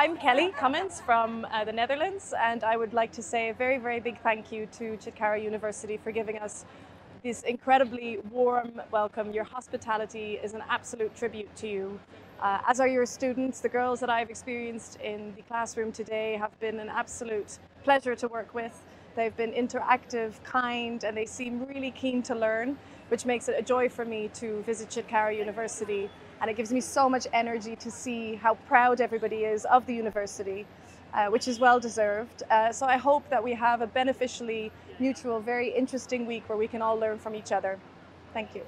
I'm Kelly Cummins from uh, the Netherlands, and I would like to say a very, very big thank you to Chitkara University for giving us this incredibly warm welcome. Your hospitality is an absolute tribute to you. Uh, as are your students, the girls that I've experienced in the classroom today have been an absolute pleasure to work with. They've been interactive, kind, and they seem really keen to learn, which makes it a joy for me to visit Chitkara University and it gives me so much energy to see how proud everybody is of the university, uh, which is well deserved. Uh, so I hope that we have a beneficially mutual, very interesting week where we can all learn from each other. Thank you.